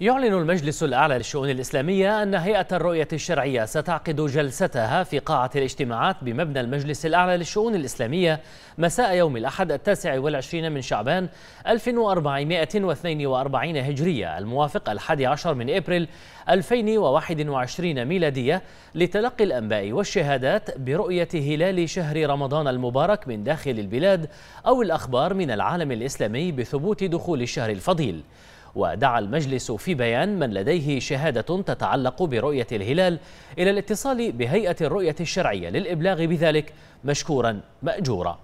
يعلن المجلس الأعلى للشؤون الإسلامية أن هيئة الرؤية الشرعية ستعقد جلستها في قاعة الاجتماعات بمبنى المجلس الأعلى للشؤون الإسلامية مساء يوم الأحد التاسع والعشرين من شعبان 1442 هجرية الموافق الحادي عشر من إبريل 2021 ميلادية لتلقي الأنباء والشهادات برؤية هلال شهر رمضان المبارك من داخل البلاد أو الأخبار من العالم الإسلامي بثبوت دخول الشهر الفضيل. ودعا المجلس في بيان من لديه شهادة تتعلق برؤية الهلال إلى الاتصال بهيئة الرؤية الشرعية للإبلاغ بذلك مشكورا مأجورا.